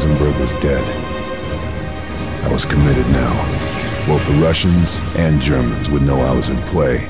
Heisenberg was dead. I was committed now. Both the Russians and Germans would know I was in play,